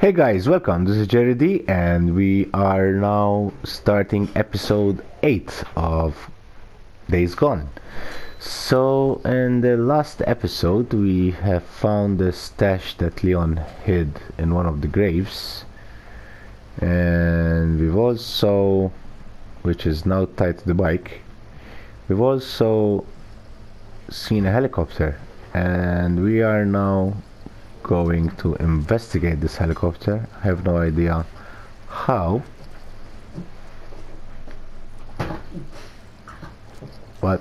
Hey guys, welcome. This is Gerry D, and we are now starting episode 8 of Days Gone. So, in the last episode, we have found the stash that Leon hid in one of the graves, and we've also, which is now tied to the bike, we've also seen a helicopter, and we are now going to investigate this helicopter. I have no idea how. But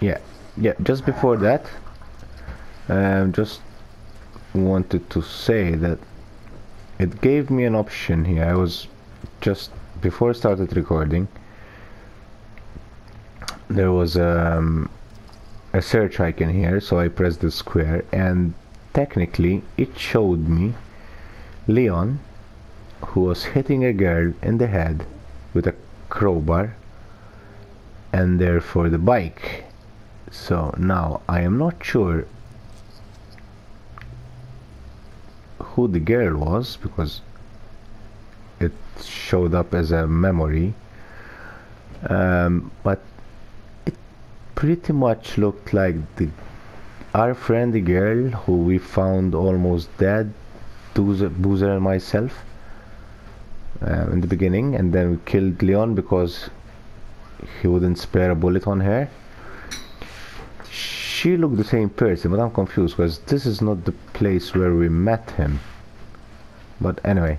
yeah, yeah. Just before that, um, just wanted to say that it gave me an option here. I was just before I started recording. There was um, a search icon here, so I pressed the square and technically it showed me Leon who was hitting a girl in the head with a crowbar and therefore the bike. So now I am not sure who the girl was because it showed up as a memory um, but it pretty much looked like the our friend the girl who we found almost dead Boozer, Boozer and myself uh, in the beginning and then we killed Leon because he wouldn't spare a bullet on her. She looked the same person but I'm confused because this is not the place where we met him. But anyway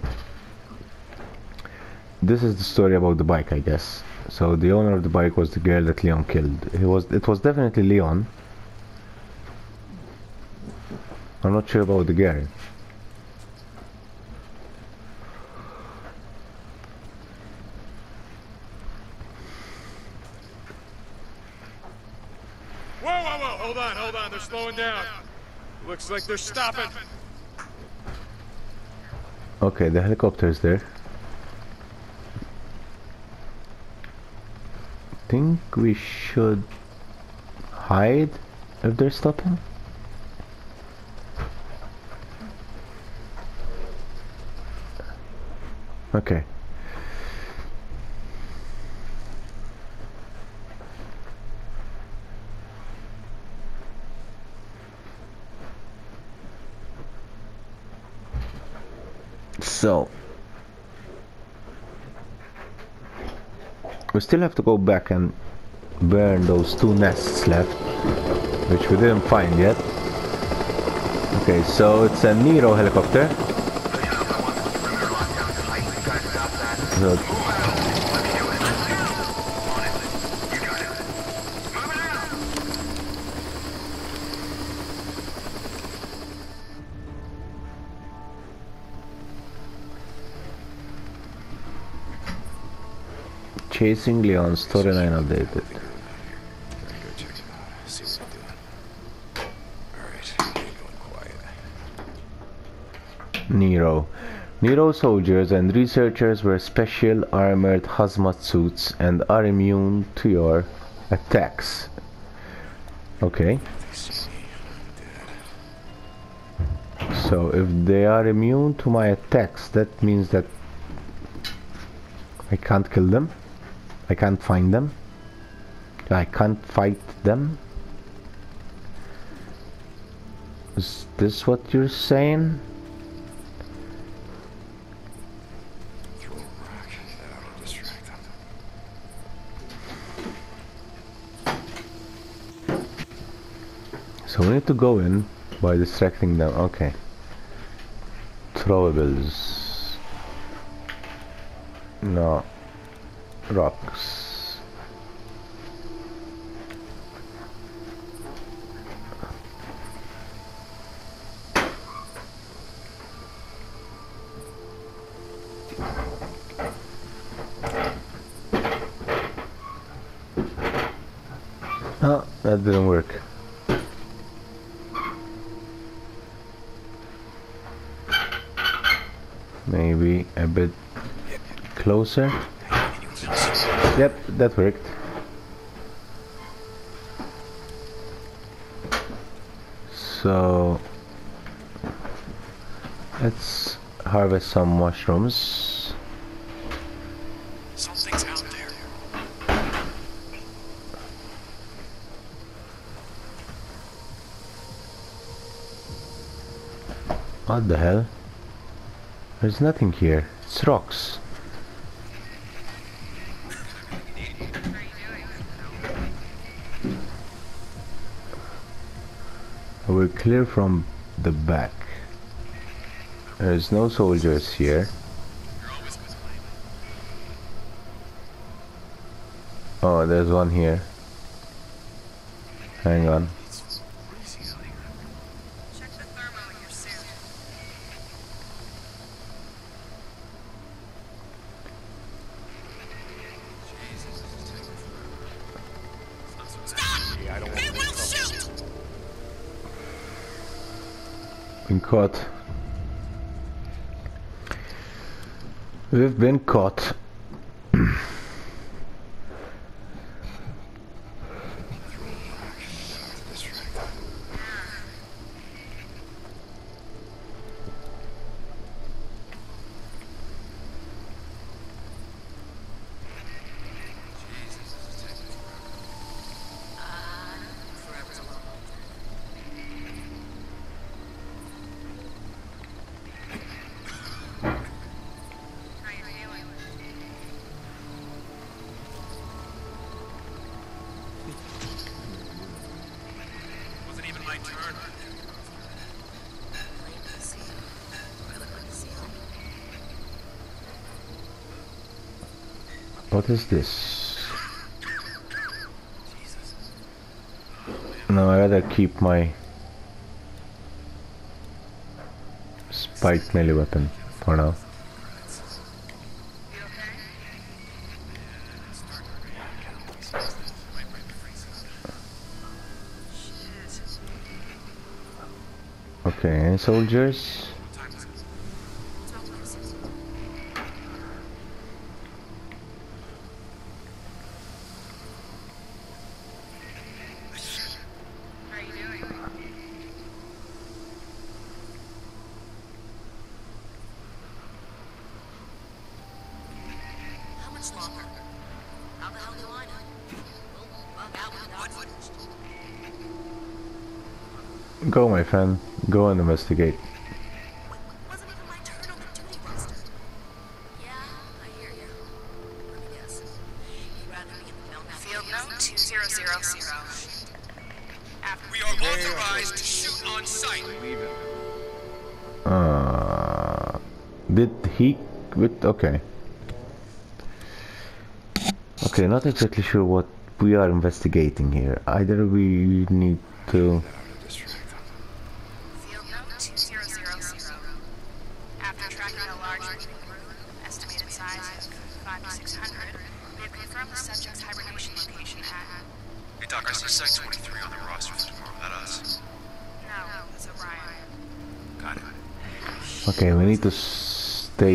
this is the story about the bike I guess. So the owner of the bike was the girl that Leon killed. He was it was definitely Leon I'm not sure about the girl. Whoa, whoa, whoa, hold on, hold on, they're slowing down. Looks like they're stopping. Okay, the helicopter is there. Think we should hide if they're stopping? Okay. So we still have to go back and burn those two nests left which we didn't find yet okay so it's a Nero helicopter so Chasing Leon storyline updated. Go check it out, see what they're doing. Alright, ain't going quiet. Nero. Nero soldiers and researchers wear special armored hazmat suits and are immune to your attacks. Okay. So if they are immune to my attacks, that means that I can't kill them. I can't find them. I can't fight them. Is this what you're saying? We need to go in by distracting them. Okay. Throwables. No. Rocks. Oh, that didn't work. bit closer. Yep, that worked. So let's harvest some mushrooms. Something's out there. What the hell? There's nothing here it's rocks. We're clear from the back. There's no soldiers here. Oh, there's one here. Hang on. caught. We've. is this? No, I gotta keep my spiked melee weapon for now. Okay, soldiers. Go, my friend. Go and investigate. Uh, did he with okay okay not exactly sure what we are investigating here either we need to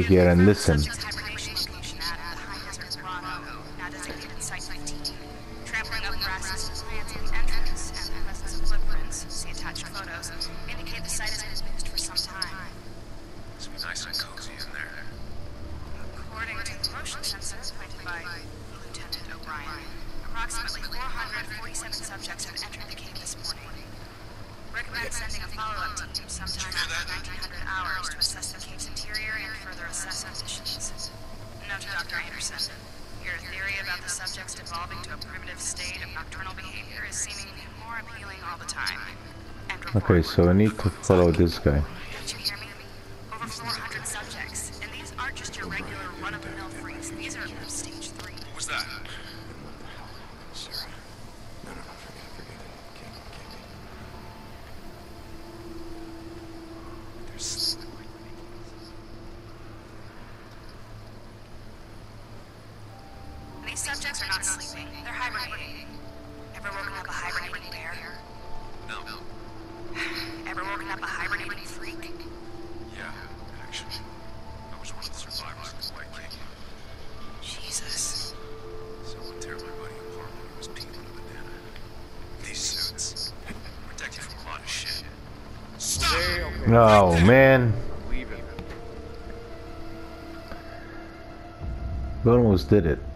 here and listen. person. Your theory about the subjects devolving to a primitive state of nocturnal behavior is seeming more appealing all the time. Okay, so I need to follow this guy. Did it.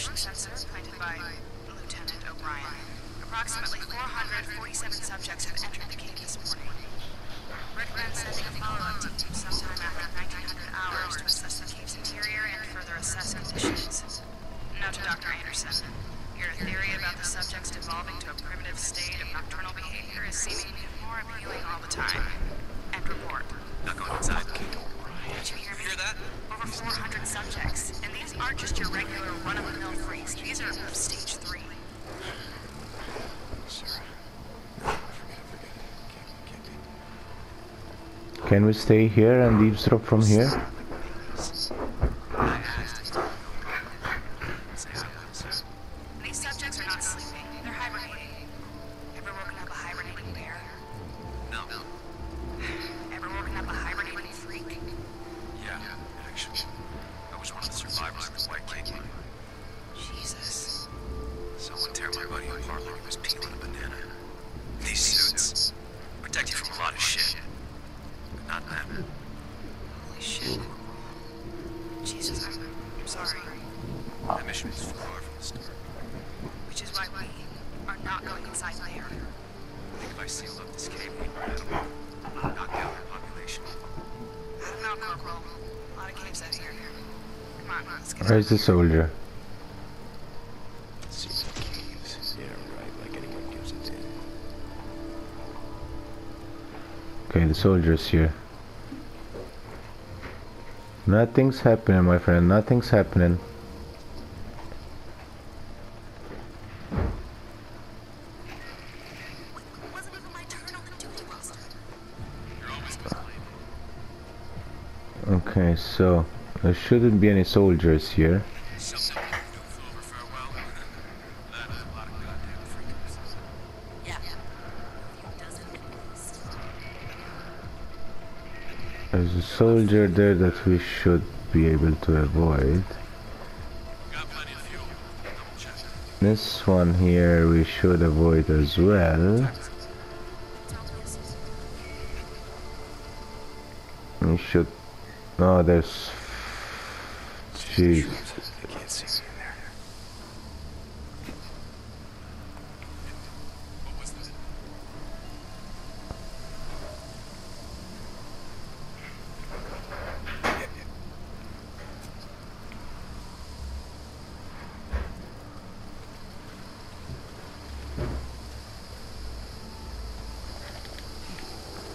Motion sensor planted by Lieutenant O'Brien, approximately 447 subjects have entered the cave this morning. Recommend sending a follow-up team sometime after 1900 hours to assess the cave's interior and further assess conditions. Now to Dr. Anderson. Your theory about the subjects devolving to a primitive state of nocturnal behavior is seeming more appealing all the time. End report. Not going inside. Did you hear me? Hear that? Over 400 subjects, and these aren't just your regular run-of-the-mill freaks. These are stage three. Can we stay here and eavesdrop from here? Here. Nothing's happening, my friend. Nothing's happening. Okay, so there shouldn't be any soldiers here. Soldier there that we should be able to avoid. This one here we should avoid as well. We should... Oh, there's... Jeez. They can't see me in there. What was that?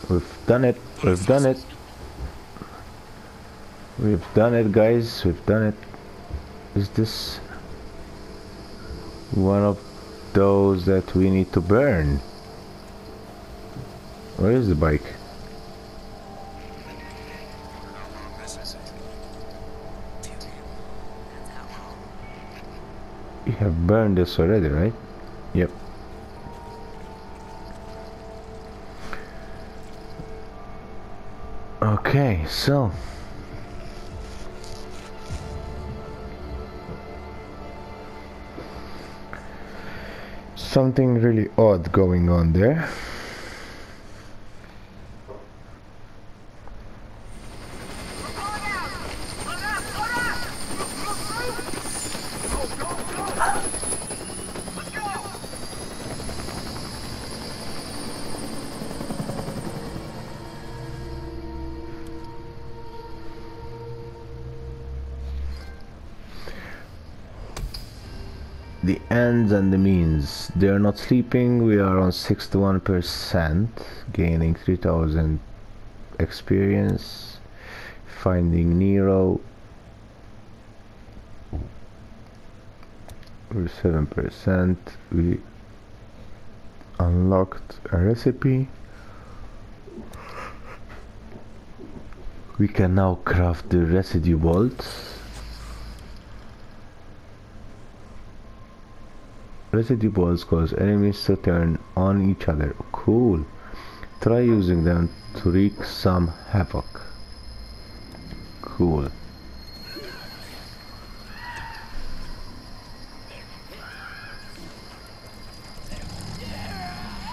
We've done it. We've done it. We've done it, guys. We've done it. Is this one of those that we need to burn? Where is the bike? You have burned this already, right? Yep. Okay, so something really odd going on there. Ends and the means. They are not sleeping. We are on 61%, gaining 3000 experience. Finding Nero. We're seven percent. We unlocked a recipe. We can now craft the residue bolts. Residue balls cause enemies to turn on each other. Cool. Try using them to wreak some havoc. Cool.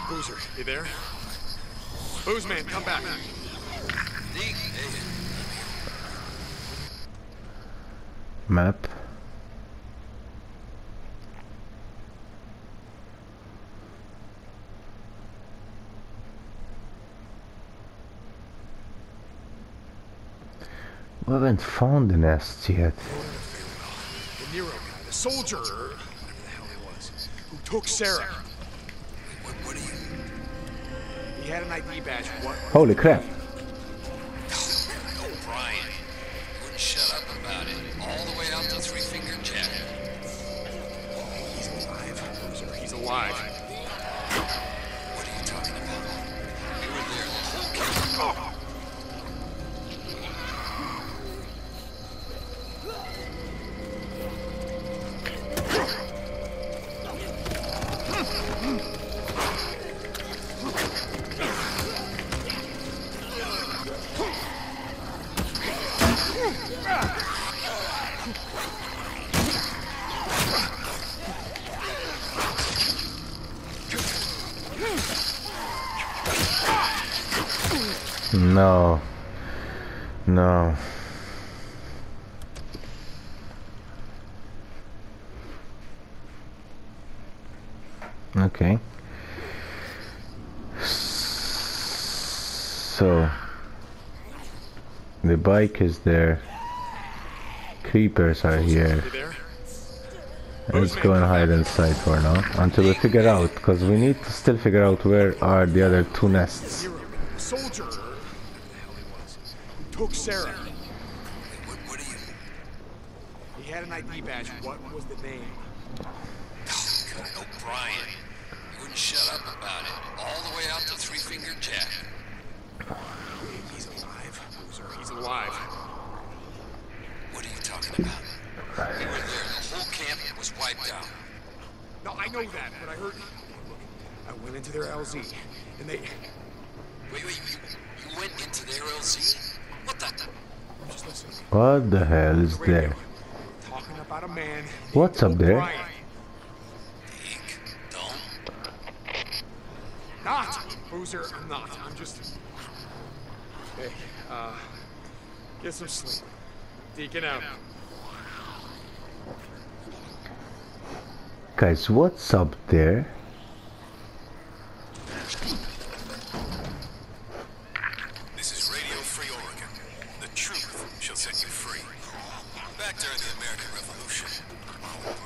Boozer, you there? Booze man, come back. Deke. Map. We haven't found the nests yet. The Nero guy, the soldier, or whatever the hell he was, who took Sarah. What, what are you? He had an ID badge. What? Holy crap! O'Brien. Bike is there. Creepers are here. Let's go and hide inside for now until we figure out because we need to still figure out where are the other two nests. Soldier, took Sarah. He had an ID badge. What was the name? God, O'Brien. You wouldn't shut up about it. All the way out to Three Finger Jack. He's alive. Boozer, he's alive. What are you talking about? You were there. The whole camp was wiped out. No, I know that, but I heard. Look, I went into their LZ, and they. Wait, wait, you, you went into their LZ? What the? Just listen. What the hell is there? Talking about a man. What's up there? Not, Boozer. I'm not. I'm just. Hey, uh, get some sleep. Deacon out. Guys, what's up there?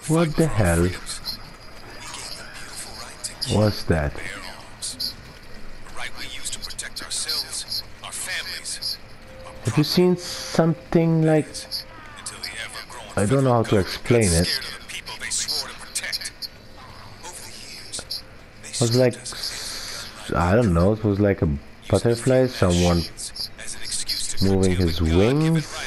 Protect the hell families, that? Have you seen something like I don't know how to explain it. It was like I don't know, it was like a butterfly, someone moving his wings.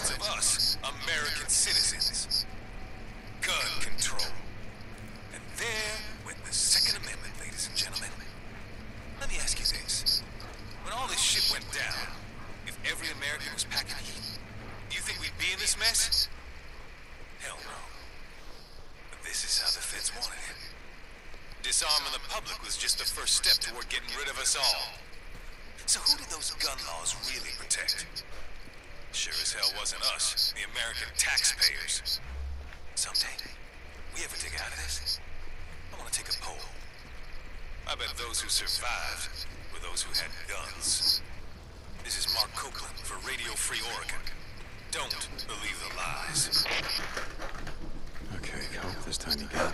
Me.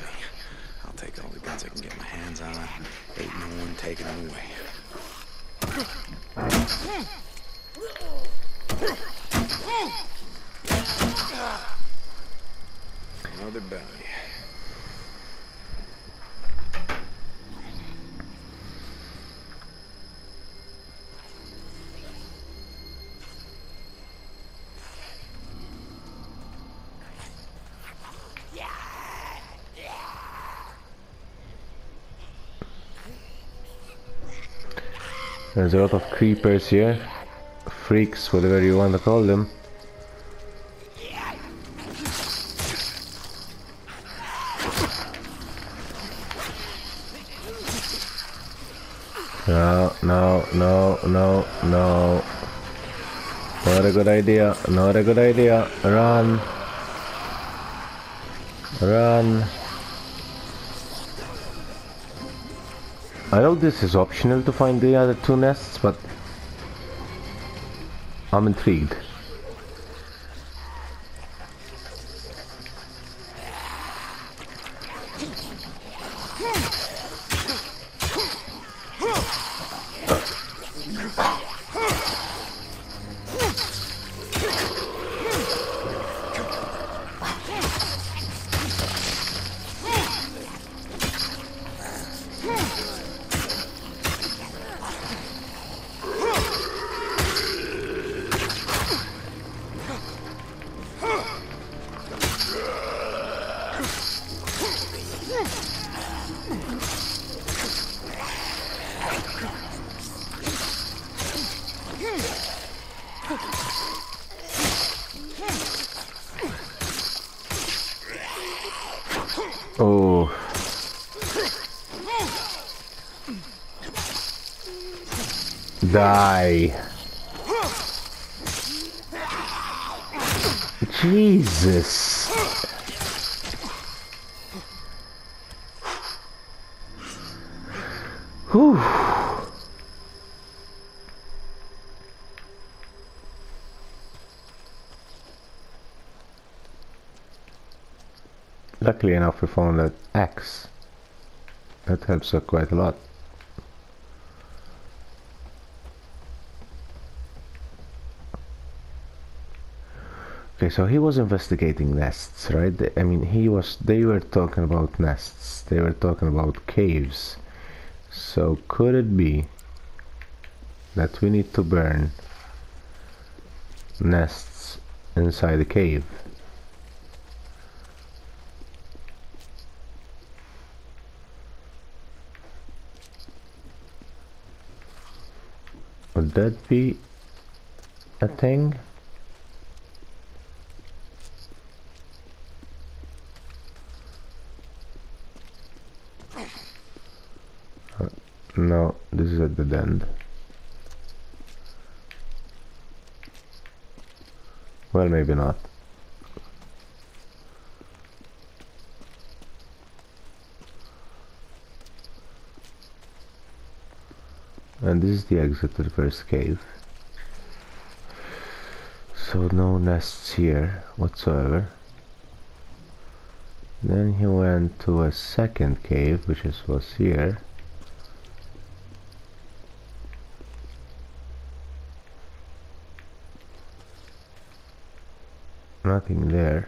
I'll take all the guns I can get my hands on. Ain't no one taking them away. Another bounty. There's a lot of creepers here. Freaks, whatever you want to call them. No, no, no, no, no. Not a good idea. Not a good idea. Run. Run. I know this is optional to find the other two nests, but I'm intrigued. Die. Jesus. Whew. Luckily enough we found that axe. That helps us quite a lot. Okay, so he was investigating nests, right? I mean, he was. They were talking about nests. They were talking about caves. So could it be that we need to burn nests inside the cave? Would that be a thing? Uh, no, this is at the end. Well, maybe not. and this is the exit to the first cave. So no nests here whatsoever. Then he went to a second cave which is was here nothing there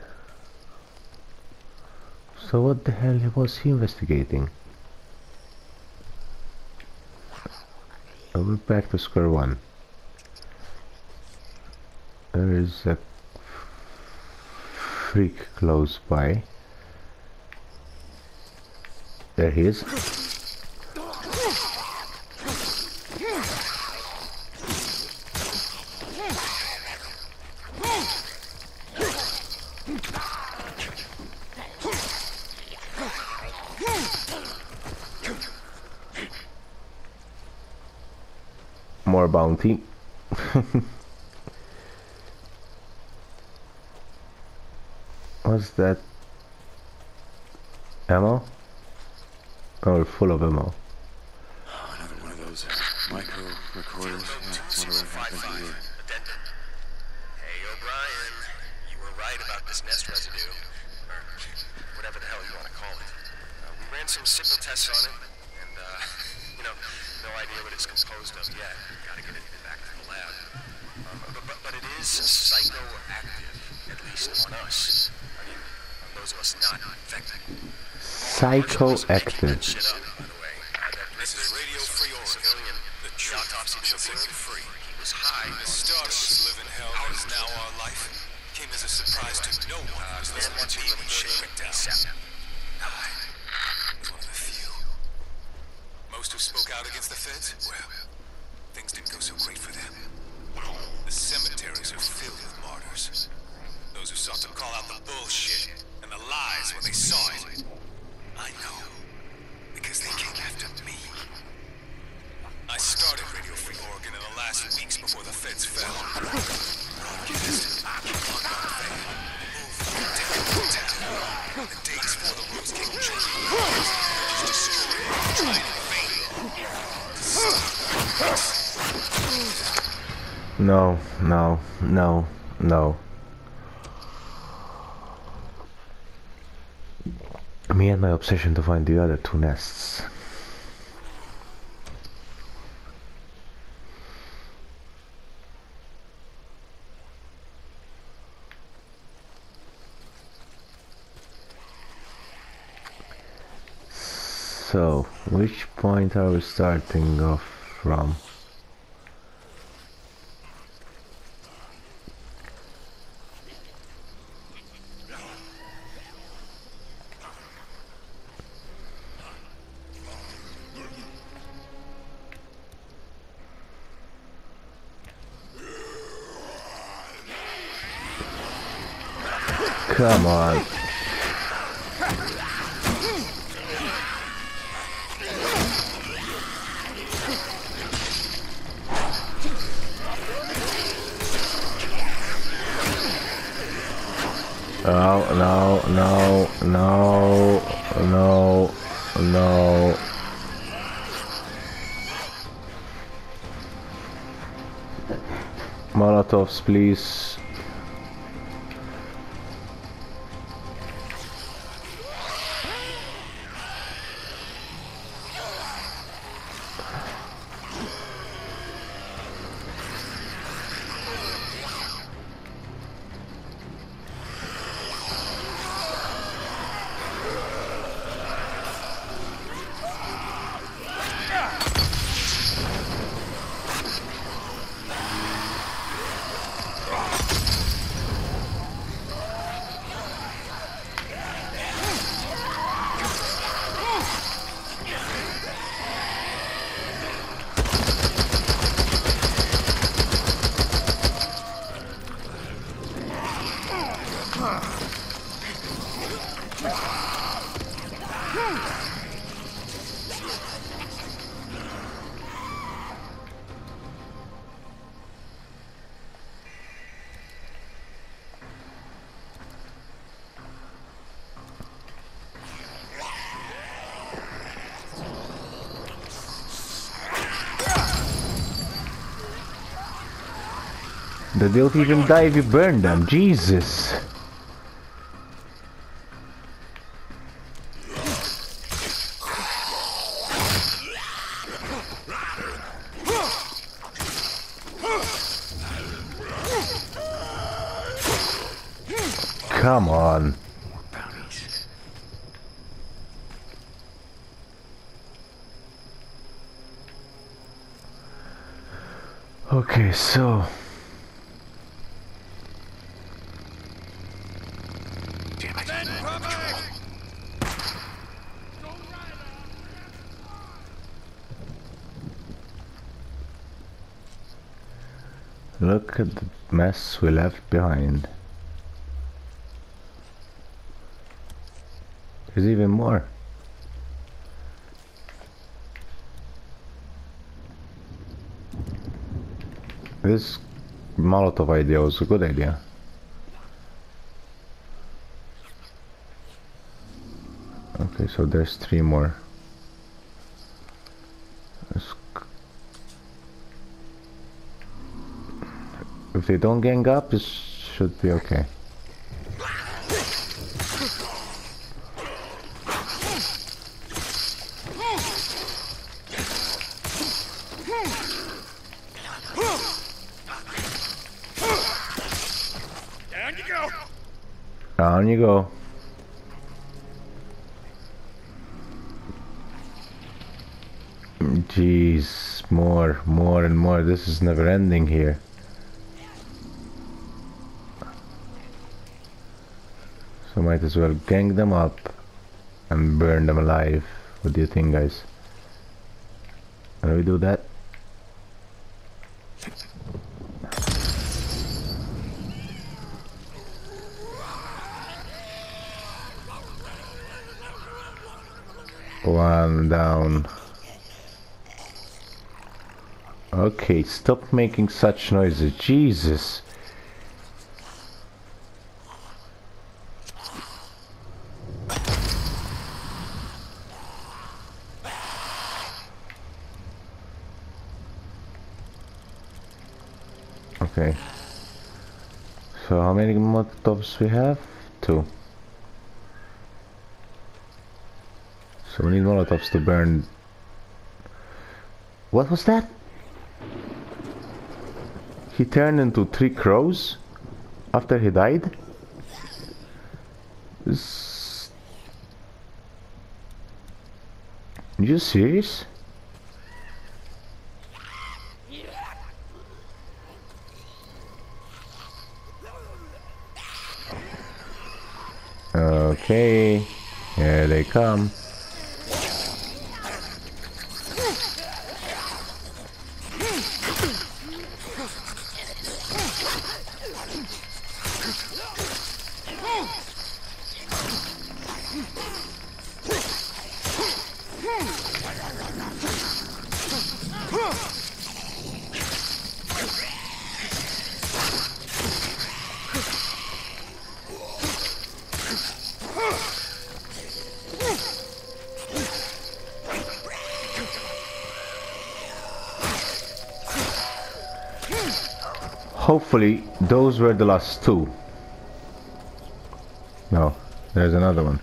so what the hell was he investigating So we're back to square one. There is a freak close by. There he is. More bounty. What's that? Ammo? Oh, we're full of ammo. Oh, another one of those uh, micro recorders. Yeah, whatever happened? Addendum. Hey, O'Brien, you were right about this nest residue. Or whatever the hell you want to call it. Uh, we ran some signal tests on it, no idea what it's composed of yet. Gotta get it back to the lab. Um, but, but, but it is psychoactive, at least on us. I mean, on those of us not infected. Psychoactive. Shit up, by the way. That This is Radio Free Oregon. The the truth autopsy shall set you free. He was high. The start of this hell that is now our life came as a surprise to no one who was listening to you when shit went down. I was one of the few. Most who spoke out against the feds, well, things didn't go so great for them. The cemeteries are filled with martyrs. Those who sought to call out the bullshit and the lies when they saw it. I know. Because they came after me. I started Radio Free Oregon in the last weeks before the feds fell. The days before the Rose King Church just destroyed, vain. No, no, no, no. Me and my obsession to find the other two nests. So, which point are we starting off from? Come on. Oh, no, no, no, no. Molotovs, please. They don't even die if you burn them. Jesus. Come on. Okay, so Damn it. Look at the mess we left behind. There's even more. This Molotov idea was a good idea. Okay, so there's three more. If they don't gang up, it should be okay. Down you go. Down you go. Jeez, more, more and more. This is never ending here. might as well gang them up and burn them alive. What do you think, guys? Can we do that? One down. Okay, stop making such noises. Jesus. Molotovs we have? Two. So we need molotovs to burn. What was that? He turned into three crows after he died? You serious? Okay, here they come. Hopefully, those were the last two. No, there's another one.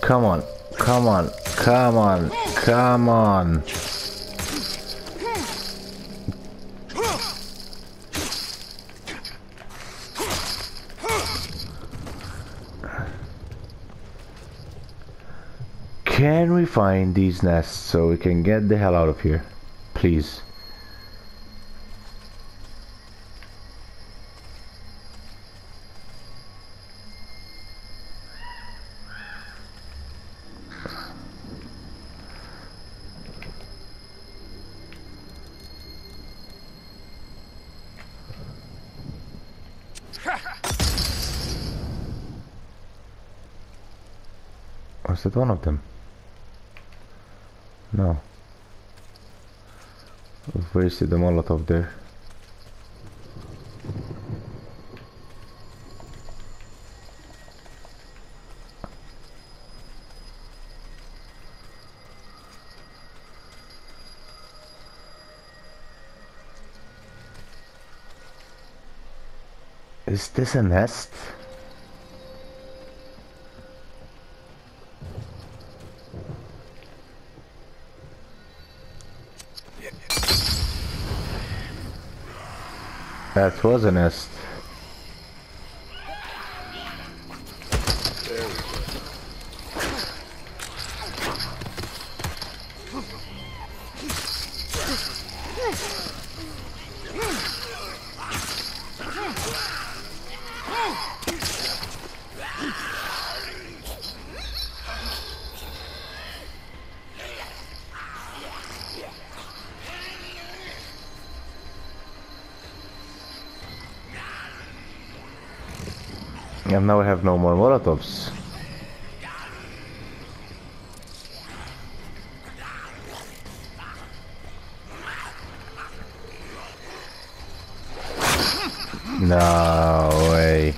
Come on, come on, come on, come on. Can we find these nests so we can get the hell out of here? Please. That one of them? No. We've wasted the Molotov there. Is this a nest? That was a nest. And now I have no more Molotovs. No way.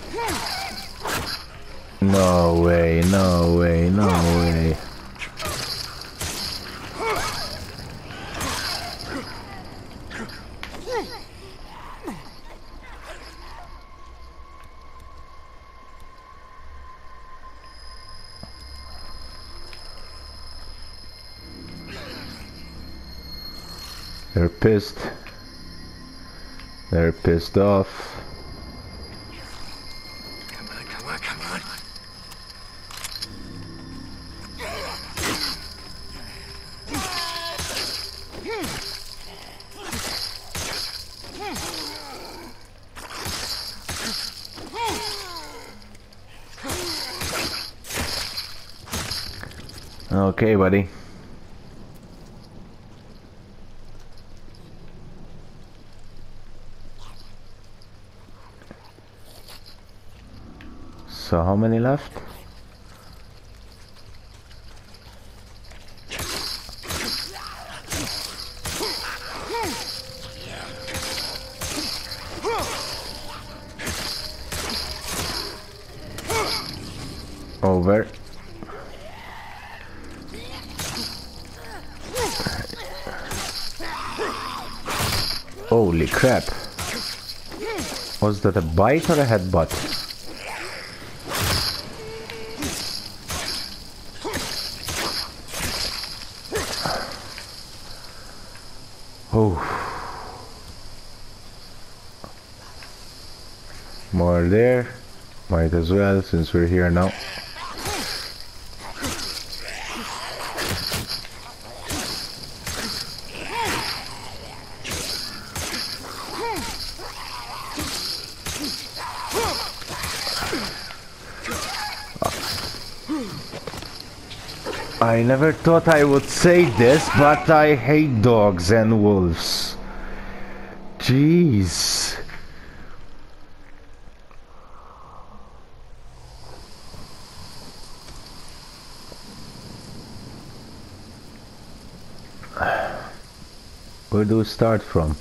No way, no way, no way. Pissed. They're pissed off. Come on, come on, come on. Okay, buddy. So how many left? Over. Holy crap. Was that a bite or a headbutt? Oh. More there. Might as well since we're here now. I never thought I would say this, but I hate dogs and wolves. Jeez. Where do we start from?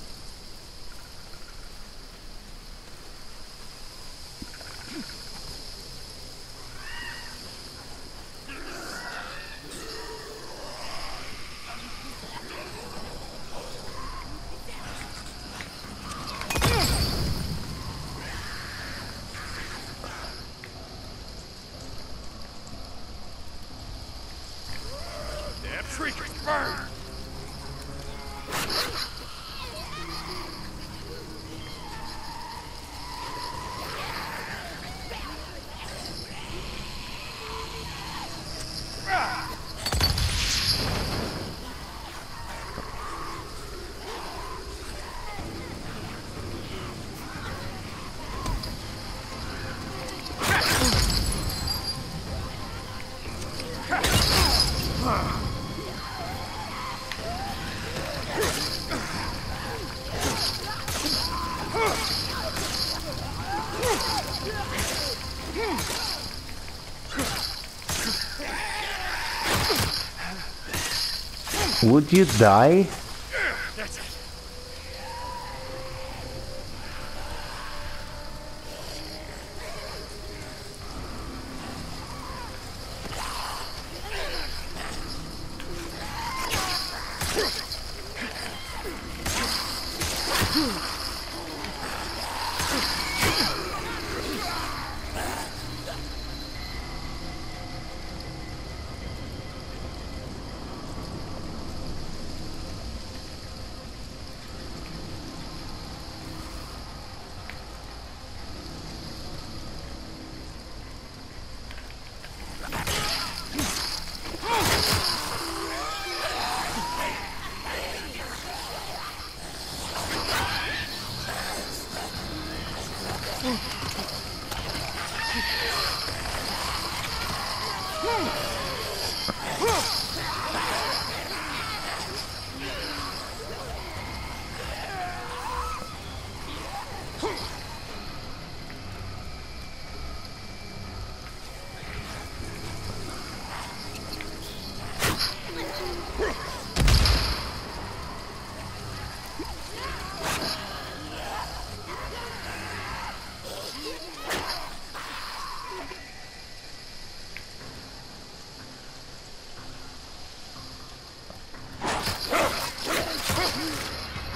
Would you die?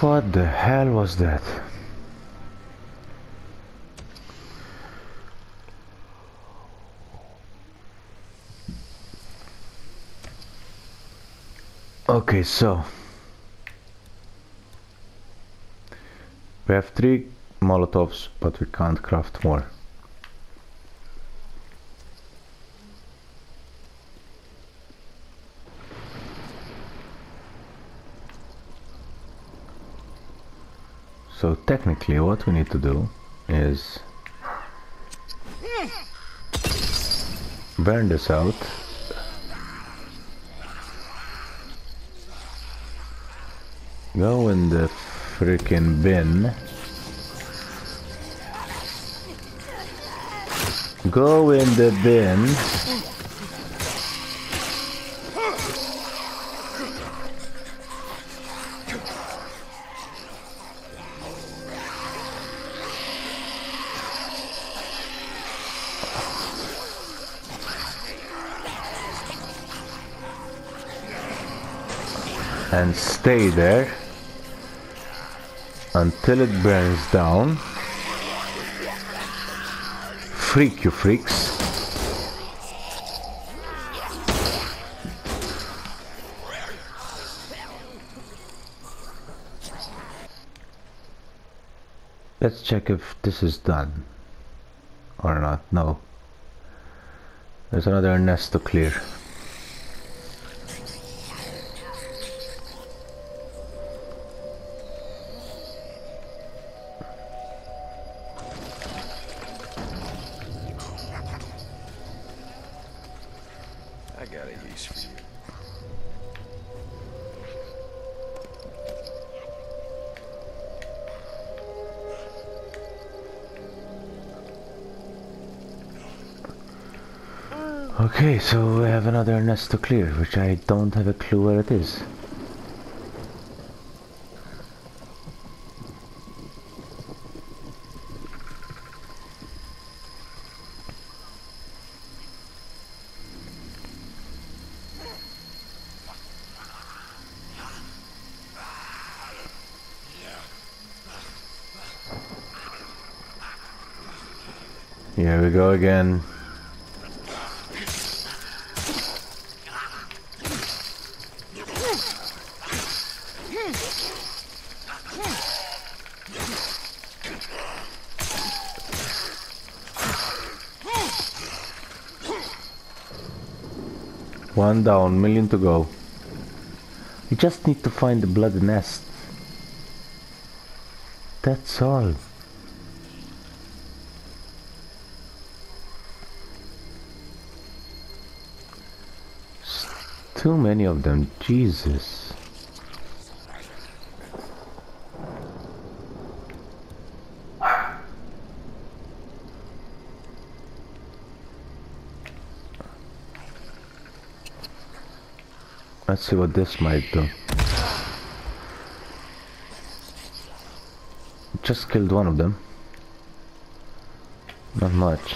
What the hell was that? Okay, so we have three Molotovs, but we can't craft more. So technically what we need to do is burn this out go in the freaking bin Go in the bin. Stay there until it burns down. Freak, you freaks. Let's check if this is done or not. No. There's another nest to clear. Okay, so we have another nest to clear, which I don't have a clue where it is. Here we go again. One down, million to go. We just need to find the blood nest. That's all. Too many of them, Jesus. Let's see what this might do. Just killed one of them. Not much.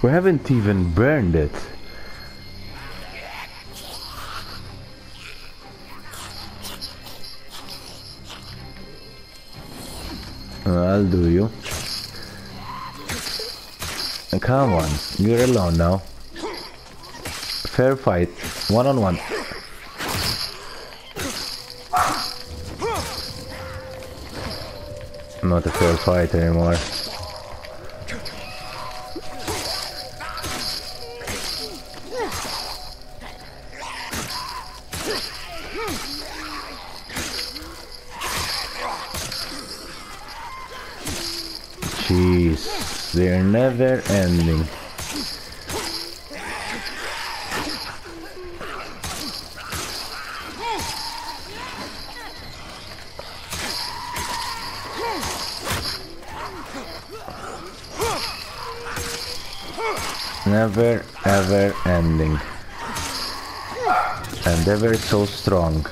We haven't even burned it. I'll do you. Come on, you're alone now. Fair fight, one on one. Not a fair fight anymore. never ending. Never ever ending. And ever so strong.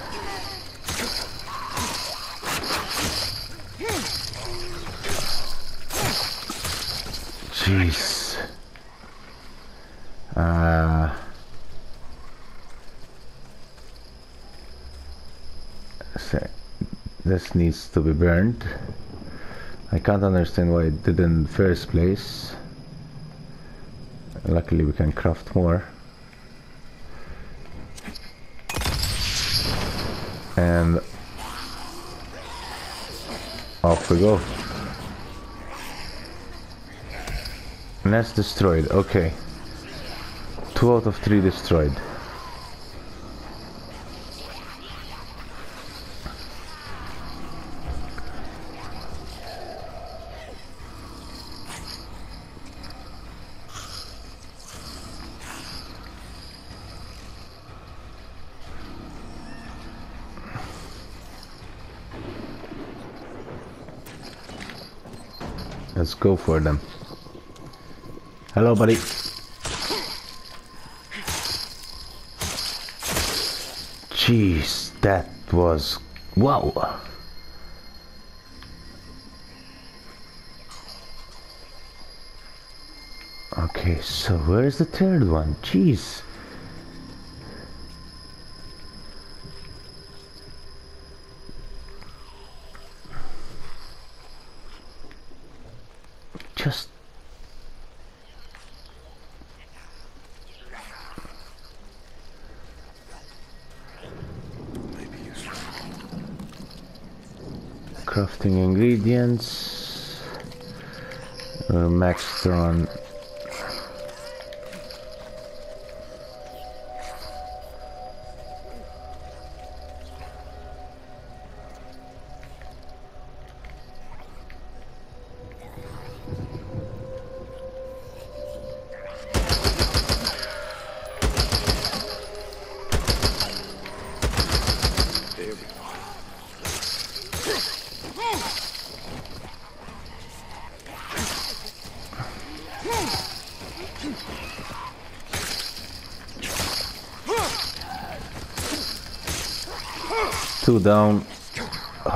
Jeez. Uh, this needs to be burned. I can't understand why it did in the first place. Luckily we can craft more. And off we go. Nest destroyed, okay. Two out of three destroyed. Let's go for them. Hello, buddy. Jeez, that was... Wow! Okay, so where's the third one? Jeez. Just crafting ingredients. Uh. There down.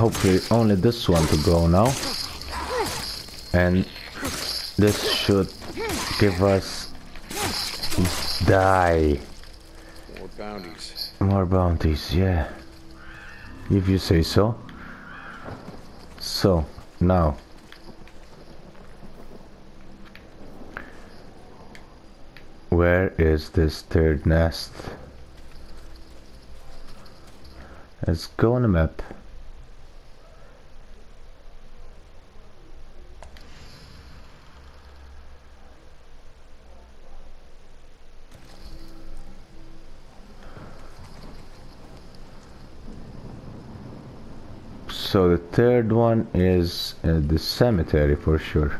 Hopefully only this one to go now. And this should give us die. More bounties. More bounties, yeah. If you say so. So, now. Where is this third nest? Let's go on the map. So the third one is uh, the cemetery for sure.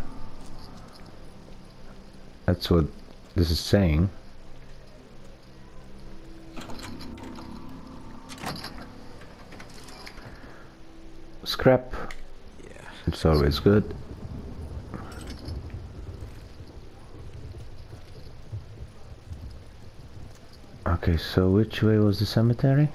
That's what this is saying. Scrap. Yeah. It's always good. Okay, so which way was the cemetery?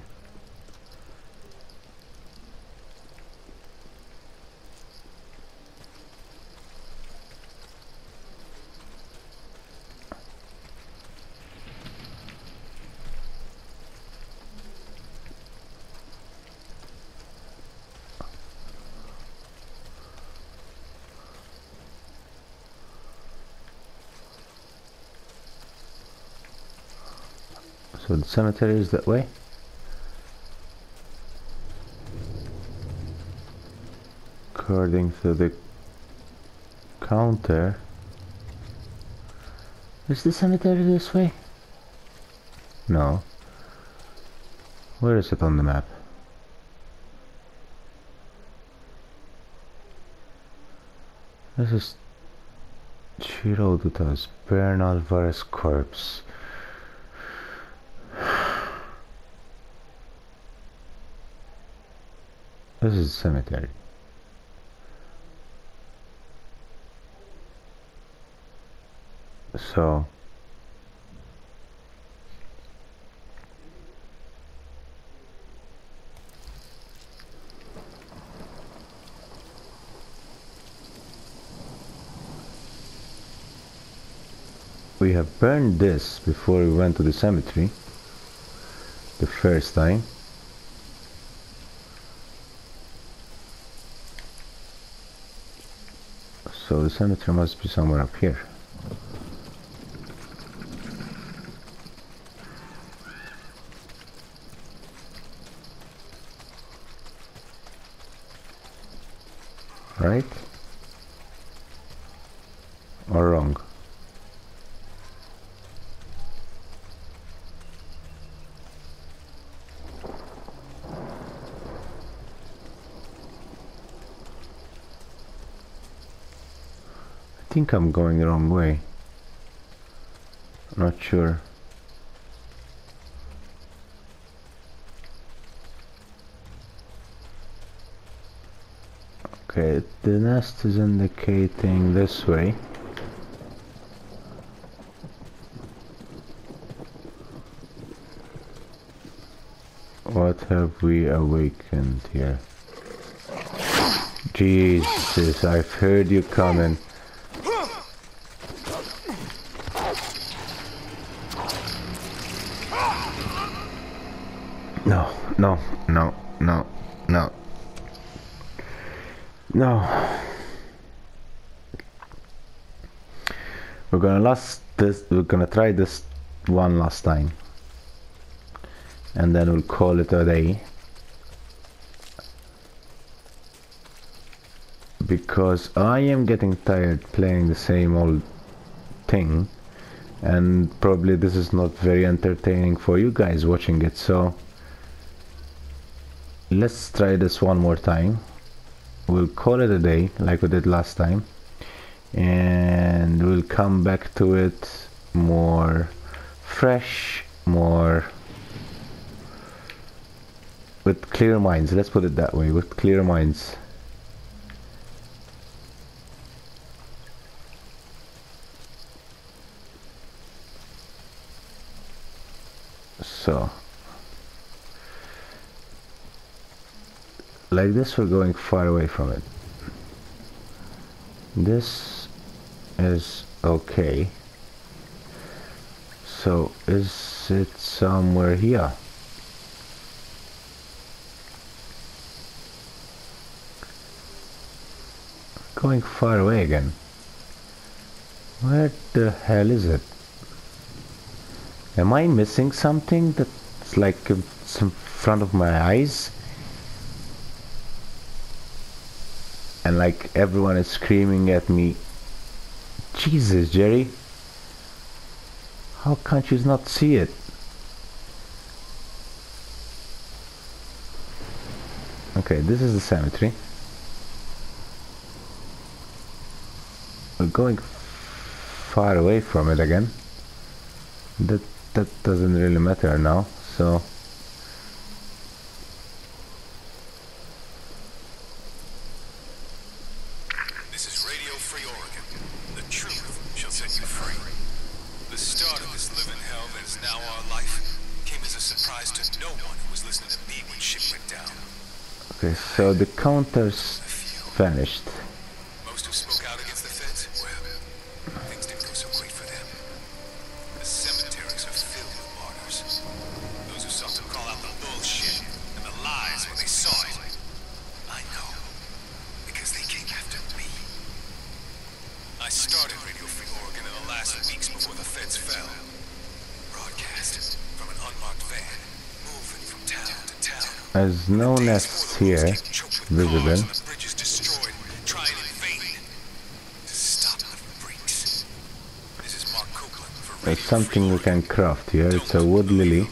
Is that way? According to the counter. Is the cemetery this way? No. Where is it on the map? This is Chiro Duta's Bern Alvarez corpse. This is cemetery. So we have burned this before we went to the cemetery the first time so the cemetery must be somewhere up here right or wrong I think I'm going the wrong way not sure Okay, the nest is indicating this way. What have we awakened here? Jesus, I've heard you coming. No, no, no, no, no. We're gonna last this we're gonna try this one last time. And then we'll call it a day. Because I am getting tired playing the same old thing and probably this is not very entertaining for you guys watching it so let's try this one more time. We'll call it a day like we did last time. And we'll come back to it more fresh more with clear minds. Let's put it that way with clear minds. So like this we're going far away from it. This is okay. So is it somewhere here? Going far away again. Where the hell is it? Am I missing something that's like in front of my eyes and like everyone is screaming at me Jesus Gerry how can't you not see it? Okay this is the cemetery. We're going far away from it again. That that doesn't really matter now so This is Radio Free Oregon. The truth shall set you free. The start of this living hell that is now our life came as a surprise to no one who was listening to me when shit went down. okay so the counters vanished Most who spoke out against the feds, well, things didn't go so great for them. The cemeteries are filled with martyrs. Those who sought to call out the bullshit and the lies when they saw it. I know, because they came after me. I started Radio Free Oregon in the last weeks before the feds fell. Broadcast from an unmarked van, moving from town to town. there's no nests here visible Bridges destroyed, trying in vain to stop the freaks. This is Mark Copeland for It's something we can craft here. It's a wood lily,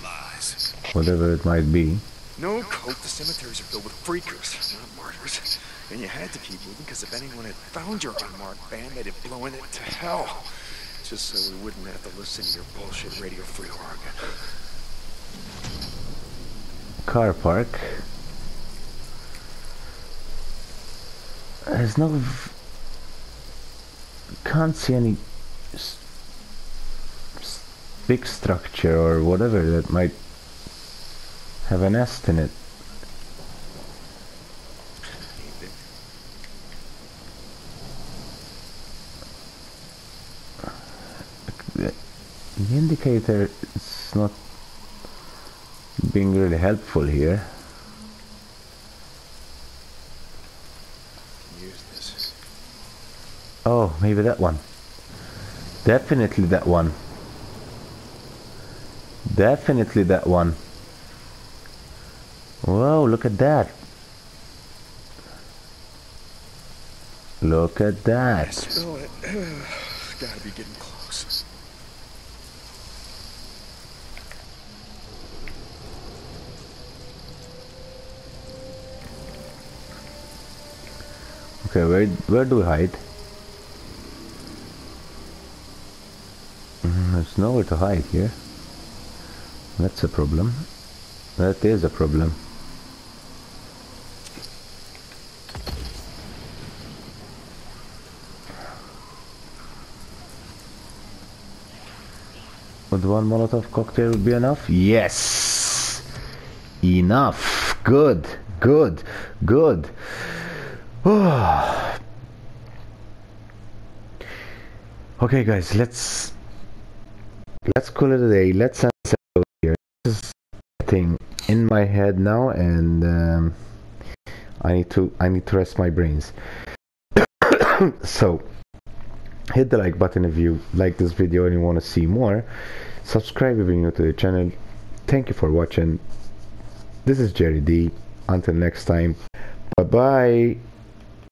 whatever it might be. No, Cope, the cemeteries are filled with freakers, not martyrs. And you had to keep moving because if anyone had found your unmarked van, they'd have blown it to hell. Just so we wouldn't have to listen to your bullshit Radio Free Oregon. Car park. There's no. Can't see any big structure or whatever that might have a nest in it. the indicator is not being really helpful here. Use this. Oh, maybe that one. Definitely that one. Definitely that one. Whoa, look at that. Look at that. Smell it. Gotta be getting close. Okay, where where do we hide? Nowhere to hide here. That's a problem. That is a problem. Would one Molotov cocktail be enough? Yes! Enough! Good, good, good. okay guys, let's let's call it a day. Let's this here. This is thing in my head now and um, I need to I need to rest my brains. so hit the like button if you like this video and you want to see more. Subscribe if you're new to the channel. Thank you for watching. This is Gerry D. Until next time. Bye bye.